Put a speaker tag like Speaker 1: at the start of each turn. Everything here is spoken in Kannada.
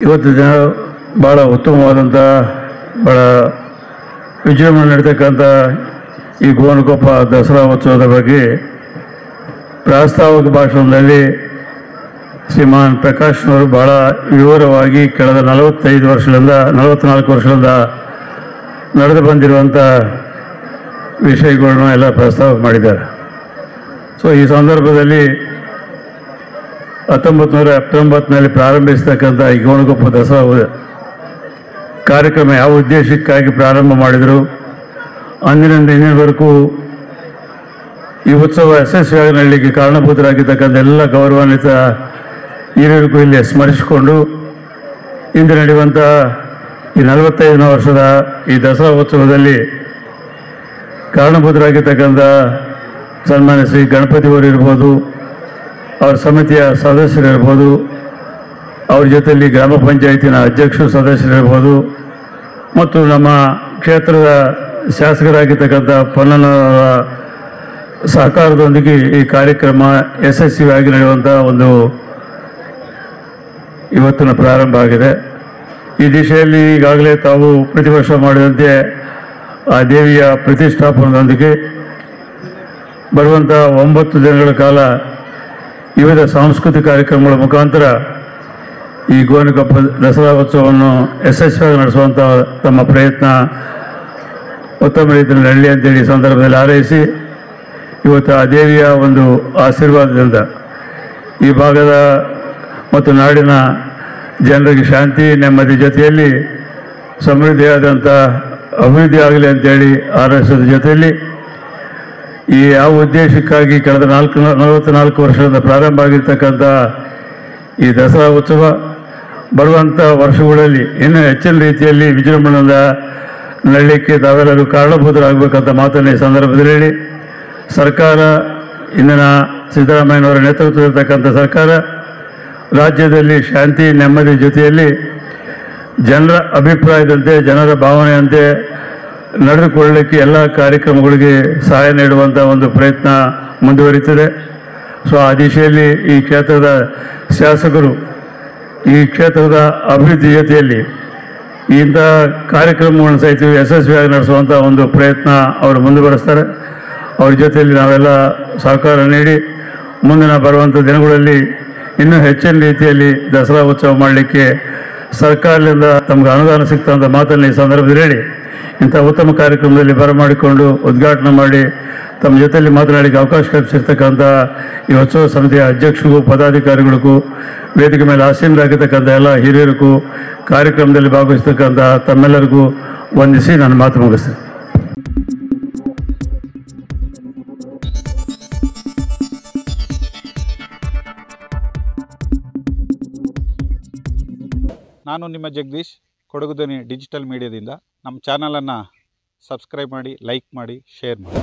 Speaker 1: ಇವತ್ತು ದಿನ ಭಾಳ ಉತ್ತಮವಾದಂಥ ಭಾಳ ವಿಜೃಂಭಣೆ ನಡೀತಕ್ಕಂಥ ಈ ಗೋವನಕೊಪ್ಪ ದಸರಾ ಉತ್ಸವದ ಬಗ್ಗೆ ಪ್ರಾಸ್ತಾವಿಕ ಭಾಷಣದಲ್ಲಿ ಶ್ರೀಮಾನ್ ಪ್ರಕಾಶ್ನವರು ಭಾಳ ವಿವರವಾಗಿ ಕಳೆದ ನಲವತ್ತೈದು ವರ್ಷಗಳಿಂದ ನಲವತ್ತ್ನಾಲ್ಕು ವರ್ಷಗಳಿಂದ ನಡೆದು ಬಂದಿರುವಂಥ ವಿಷಯಗಳನ್ನ ಎಲ್ಲ ಪ್ರಸ್ತಾವ ಮಾಡಿದ್ದಾರೆ. ಸೊ ಈ ಸಂದರ್ಭದಲ್ಲಿ ಹತ್ತೊಂಬತ್ತು ನೂರ ಹತ್ತೊಂಬತ್ತಿನಲ್ಲಿ ಪ್ರಾರಂಭಿಸ್ತಕ್ಕಂಥ ಈ ಗೋಣಗೊಪ್ಪ ದಸರಾ ಕಾರ್ಯಕ್ರಮ ಯಾವ ಉದ್ದೇಶಕ್ಕಾಗಿ ಪ್ರಾರಂಭ ಮಾಡಿದರು? ಅಂದಿನಿಂದ ಇಂದಿನವರೆಗೂ ಈ ಉತ್ಸವ ಯಶಸ್ವಿಯಾಗಿ ನಡಲಿಕ್ಕೆ ಕಾರಣಭೂತರಾಗಿರ್ತಕ್ಕಂಥ ಎಲ್ಲ ಗೌರವಾನ್ವಿತ ಹಿರಿಯರಿಗೂ ಇಲ್ಲಿ ಸ್ಮರಿಸಿಕೊಂಡು ಇಂದು ನಡೆಯುವಂಥ ಈ ನಲವತ್ತೈದನೇ ವರ್ಷದ ಈ ದಸರಾ ಉತ್ಸವದಲ್ಲಿ ಕಾರಣಭೂತರಾಗಿರ್ತಕ್ಕಂಥ ಸನ್ಮಾನಿಸಿ ಶ್ರೀ ಗಣಪತಿ ಇರ್ಬೋದು ಅವ್ರ ಸಮಿತಿಯ ಸದಸ್ಯರಿರ್ಬೋದು, ಅವ್ರ ಜೊತೆಯಲ್ಲಿ ಗ್ರಾಮ ಪಂಚಾಯತಿನ ಅಧ್ಯಕ್ಷರು ಸದಸ್ಯರಿರ್ಬೋದು, ಮತ್ತು ನಮ್ಮ ಕ್ಷೇತ್ರದ ಶಾಸಕರಾಗಿರ್ತಕ್ಕಂಥ ಪೊನ್ನನವರ ಸಹಕಾರದೊಂದಿಗೆ ಈ ಕಾರ್ಯಕ್ರಮ ಯಶಸ್ವಿಯಾಗಿ ನಡೆಯುವಂಥ ಒಂದು ಇವತ್ತಿನ ಪ್ರಾರಂಭ ಆಗಿದೆ. ಈ ದಿಶೆಯಲ್ಲಿ ಈಗಾಗಲೇ ತಾವು ಪ್ರತಿ ವರ್ಷ ಮಾಡಿದಂತೆ ಆ ದೇವಿಯ ಪ್ರತಿಷ್ಠಾಪನದೊಂದಿಗೆ ಬರುವಂಥ ಒಂಬತ್ತು ದಿನಗಳ ಕಾಲ ವಿವಿಧ ಸಾಂಸ್ಕೃತಿಕ ಕಾರ್ಯಕ್ರಮಗಳ ಮುಖಾಂತರ ಈ ಗೋವಿನಕೊಪ್ಪ ದಸರಾ ಉತ್ಸವವನ್ನು ಯಶಸ್ವಿಯಾಗಿ ನಡೆಸುವಂಥ ತಮ್ಮ ಪ್ರಯತ್ನ ಉತ್ತಮ ರೀತಿಯಲ್ಲಿ ನಡಲಿ ಅಂತೇಳಿ ಸಂದರ್ಭದಲ್ಲಿ ಹಾರೈಸಿ ಇವತ್ತು ಆ ದೇವಿಯ ಒಂದು ಆಶೀರ್ವಾದದಿಂದ ಈ ಭಾಗದ ಮತ್ತು ನಾಡಿನ ಜನರಿಗೆ ಶಾಂತಿ, ನೆಮ್ಮದಿ ಜೊತೆಯಲ್ಲಿ ಸಮೃದ್ಧಿಯಾದಂಥ ಅಭಿವೃದ್ಧಿ ಆಗಲಿ ಅಂತೇಳಿ ಆರೈಸೋದ್ರ ಜೊತೆಯಲ್ಲಿ ಈ ಯಾವ ಉದ್ದೇಶಕ್ಕಾಗಿ ಕಳೆದ ನಾಲ್ಕು, ನಲವತ್ತ್ನಾಲ್ಕು ವರ್ಷದಿಂದ ಪ್ರಾರಂಭ ಆಗಿರ್ತಕ್ಕಂಥ ಈ ದಸರಾ ಉತ್ಸವ ಬರುವಂಥ ವರ್ಷಗಳಲ್ಲಿ ಇನ್ನೂ ಹೆಚ್ಚಿನ ರೀತಿಯಲ್ಲಿ ವಿಜೃಂಭಣೆಯಿಂದ ನಡಲಿಕ್ಕೆ ತಾವೆಲ್ಲರೂ ಕಾರಣಭೂತರಾಗಬೇಕಂತ ಮಾತನ್ನು ಈ ಸಂದರ್ಭದಲ್ಲಿ ಹೇಳಿ, ಸರ್ಕಾರ ಇಂದಿನ ಸಿದ್ದರಾಮಯ್ಯನವರ ನೇತೃತ್ವದಲ್ಲಿರ್ತಕ್ಕಂಥ ಸರ್ಕಾರ ರಾಜ್ಯದಲ್ಲಿ ಶಾಂತಿ ನೆಮ್ಮದಿ ಜೊತೆಯಲ್ಲಿ ಜನರ ಅಭಿಪ್ರಾಯದಂತೆ, ಜನರ ಭಾವನೆಯಂತೆ ನಡೆದುಕೊಳ್ಳಲಿಕ್ಕೆ ಎಲ್ಲ ಕಾರ್ಯಕ್ರಮಗಳಿಗೆ ಸಹಾಯ ನೀಡುವಂಥ ಒಂದು ಪ್ರಯತ್ನ ಮುಂದುವರಿತದೆ. ಸೊ ಆ ದಿಶೆಯಲ್ಲಿ ಈ ಕ್ಷೇತ್ರದ ಶಾಸಕರು ಈ ಕ್ಷೇತ್ರದ ಅಭಿವೃದ್ಧಿ ಜೊತೆಯಲ್ಲಿ ಇಂಥ ಕಾರ್ಯಕ್ರಮಗಳನ್ನು ಸಹಿತ ಯಶಸ್ವಿಯಾಗಿ ನಡೆಸುವಂಥ ಒಂದು ಪ್ರಯತ್ನ ಅವರು ಮುಂದುವರೆಸ್ತಾರೆ. ಅವ್ರ ಜೊತೆಯಲ್ಲಿ ನಾವೆಲ್ಲ ಸಹಕಾರ ನೀಡಿ ಮುಂದಿನ ಬರುವಂಥ ದಿನಗಳಲ್ಲಿ ಇನ್ನೂ ಹೆಚ್ಚಿನ ರೀತಿಯಲ್ಲಿ ದಸರಾ ಉತ್ಸವ ಮಾಡಲಿಕ್ಕೆ ಸರ್ಕಾರದಿಂದ ತಮಗೆ ಅನುದಾನ ಸಿಗ್ತಂಥ ಮಾತನ್ನು ಈ ಸಂದರ್ಭದಲ್ಲಿ ಹೇಳಿ ಇಂಥ ಉತ್ತಮ ಕಾರ್ಯಕ್ರಮದಲ್ಲಿ ಬರಮಾಡಿಕೊಂಡು ಉದ್ಘಾಟನೆ ಮಾಡಿ ತಮ್ಮ ಜೊತೆಯಲ್ಲಿ ಮಾತನಾಡಲಿಕ್ಕೆ ಅವಕಾಶ ಕಲ್ಪಿಸಿರ್ತಕ್ಕಂಥ ಈ ಉತ್ಸವ ಸಮಿತಿಯ ಅಧ್ಯಕ್ಷರಿಗೂ, ಪದಾಧಿಕಾರಿಗಳಿಗೂ, ವೇದಿಕೆ ಮೇಲೆ ಆಸೀನರಾಗಿರ್ತಕ್ಕಂಥ ಎಲ್ಲ ಹಿರಿಯರಿಗೂ, ಕಾರ್ಯಕ್ರಮದಲ್ಲಿ ಭಾಗವಹಿಸ್ತಕ್ಕಂಥ ತಮ್ಮೆಲ್ಲರಿಗೂ ವಂದಿಸಿ ನನ್ನ ಮಾತು ಮುಗಿಸ್ತೇನೆ.
Speaker 2: ನಾನು ನಿಮ್ಮ ಜಗದೀಶ್ ಕೊಡಗು ಧ್ವನಿ ಡಿಜಿಟಲ್ ಮೀಡಿಯಾದಿಂದ. ನಮ್ಮ ಚಾನಲನ್ನು ಸಬ್ಸ್ಕ್ರೈಬ್ ಮಾಡಿ ಲೈಕ್ ಮಾಡಿ ಶೇರ್ ಮಾಡಿ.